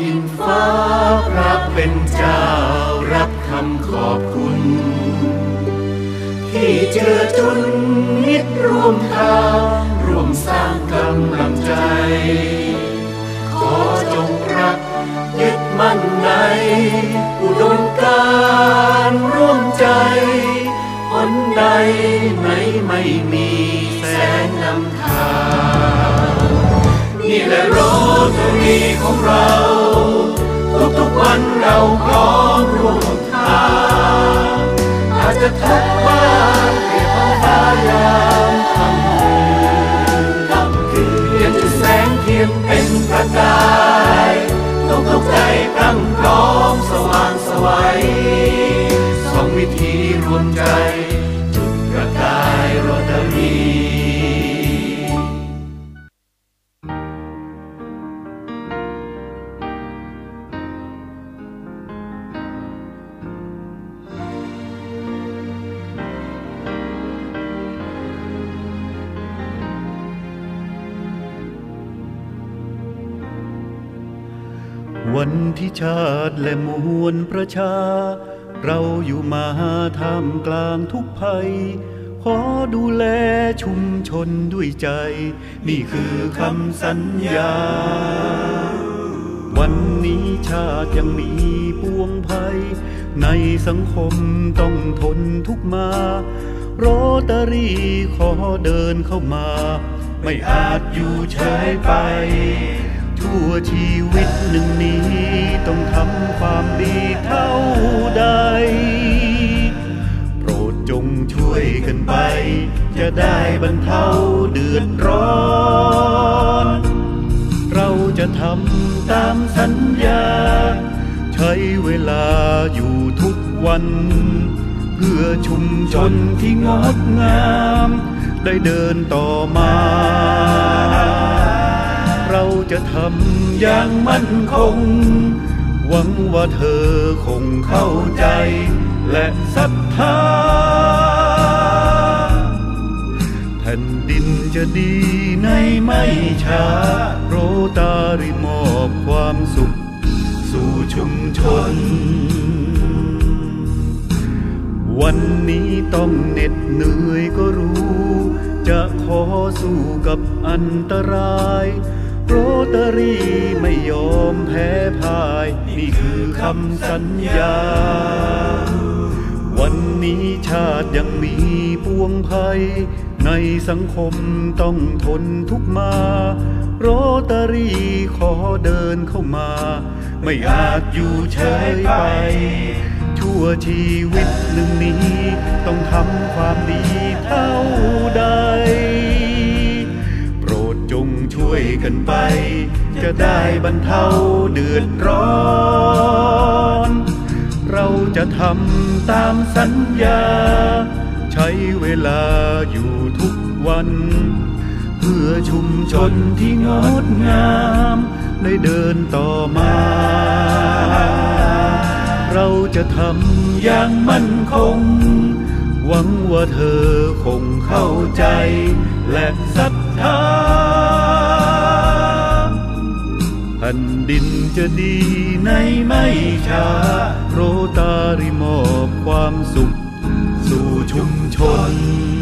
ดินฟ้าพระเป็นเจ้ารับคำขอบคุณ ที่เจอจุนนิตรร่วมทางร่วมสร้างกำลังใจ ขอจงรักยึดมั่นใน อุดมการร่วมใจคนใดไหนไม่มีแสงนำทางนี่แหละร ตารีของเราทุกทุกวันเราพร้อมร่วมทางอาจจะทุกข์บ้างเปลี่ยนท้องฟ้ายามทำ วันที่ชาติและมวลประชา เราอยู่มาท่ามกลางทุกภัย ขอดูแลชุมชนด้วยใจ นี่คือคำสัญญา วันนี้ชาติยังมีปวงภัย ในสังคมต้องทนทุกมาโรตารีขอเดินเข้ามา ไม่อาจอยู่เฉยไป ทั่วชีวิตหนึ่งนี้ จะได้บรรเทาเดือดร้อน เราจะทำตามสัญญา ใช้เวลาอยู่ทุกวัน เพื่อชุมชนที่งดงาม ได้เดินต่อมา เราจะทำอย่างมั่นคง หวังว่าเธอคงเข้าใจ และศรัทธา ดินจะดีในไม่ช้า โรตาริมอบความสุข สู่ชุมชน วันนี้ต้องเหน็ดเหนื่อยก็รู้ จะขอสู้กับอันตราย โรตารีไม่ยอมแพ้พ่าย นี่คือคำสัญญา วันนี้ชาติยังมีปวงภัย ในสังคมต้องทนทุกมาโรตารีขอเดินเข้ามา ไม่อาจอยู่เฉยไป ชั่วชีวิตหนึ่งนี้ ต้องทำความดีเท่าใด โปรดจงช่วยกันไป จะได้บรรเทาเดือดร้อน จะทำตามสัญญา ใช้เวลาอยู่ทุกวัน เพื่อชุมชนที่งดงามได้เดินต่อมา เราจะทำอย่างมั่นคง หวังว่าเธอคงเข้าใจ และศรัทธาแผ่นดินจะดีในไม่ช้า บค